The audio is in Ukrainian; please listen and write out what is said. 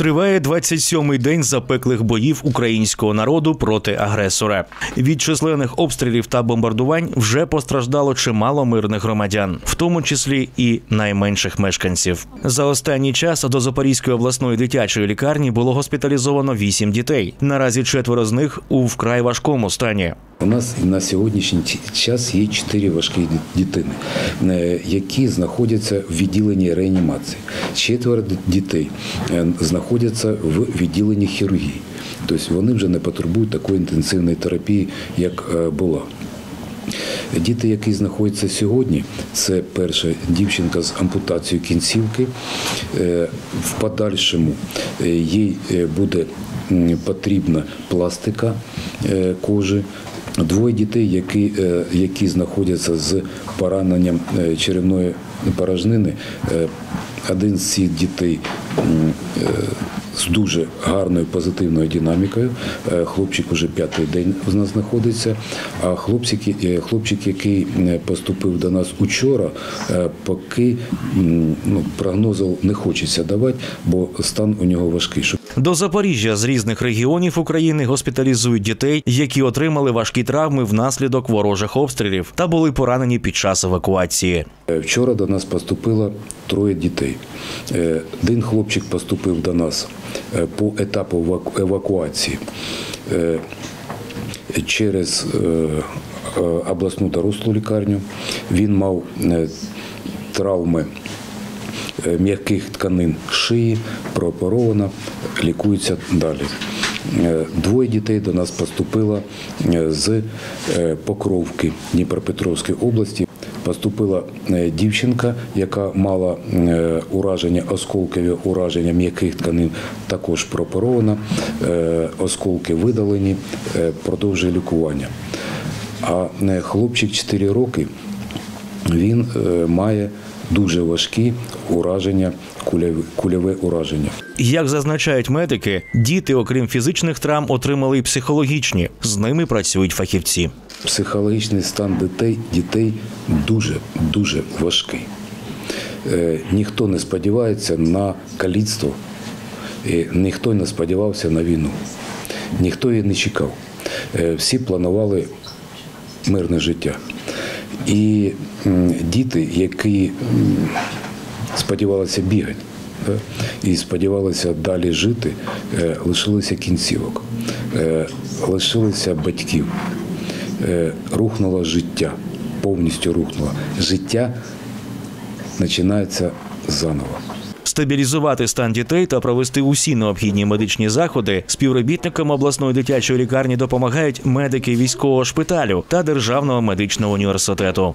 Триває 27-й день запеклих боїв українського народу проти агресора. Від численних обстрілів та бомбардувань вже постраждало чимало мирних громадян, в тому числі і найменших мешканців. За останній час до Запорізької обласної дитячої лікарні було госпіталізовано 8 дітей. Наразі четверо з них у вкрай важкому стані. У нас на сьогоднішній час є чотири важкі дитини, е, які знаходяться в відділенні реанімації. Четверо дітей е, знаходяться в відділенні хірургії. Тобто вони вже не потребують такої інтенсивної терапії, як е, була. Діти, які знаходяться сьогодні, це перша дівчинка з ампутацією кінцівки. В подальшому їй буде потрібна пластика кожи. Двоє дітей, які, е, які знаходяться з пораненням е, черевної порожнини. Е, Один з цих дітей з дуже гарною позитивною динамікою. Хлопчик уже п'ятий день в нас знаходиться. А хлопчик, хлопчик, який поступив до нас учора, поки ну, прогнозу не хочеться давати, бо стан у нього важкий. До Запоріжжя з різних регіонів України госпіталізують дітей, які отримали важкі травми внаслідок ворожих обстрілів та були поранені під час евакуації. Е, Вчора до нас поступило троє дітей. Е, Один хлопчик поступив до нас е, по етапу еваку- евакуації через обласну дорослу лікарню. Він мав травми м'яких тканин шиї, прооперовано, лікується далі. Е, Двоє дітей до нас поступило е, з е, Покровки Дніпропетровської області. Поступила е, дівчинка, яка мала е, ураження, осколкові ураження м'яких тканин, також прооперована, е, осколки видалені, е, продовжує лікування. А е, хлопчик 4 роки він е, має дуже важкі ураження, кульове, кульове ураження. Як зазначають медики, діти, окрім фізичних травм, отримали й психологічні. З ними працюють фахівці. Психологічний стан дітей, дітей дуже дуже важкий. Е, ніхто не сподівається на каліцтво, і ніхто не сподівався на війну, ніхто її не чекав. Е, всі планували мирне життя. І діти, які сподівалися бігати і сподівалися далі жити, е, лишилися кінцівок, е, лишилися батьків, е, рухнуло життя, повністю рухнуло. Життя починається заново. Стабілізувати стан дітей та провести усі необхідні медичні заходи співробітникам обласної дитячої лікарні допомагають медики військового шпиталю та державного медичного університету.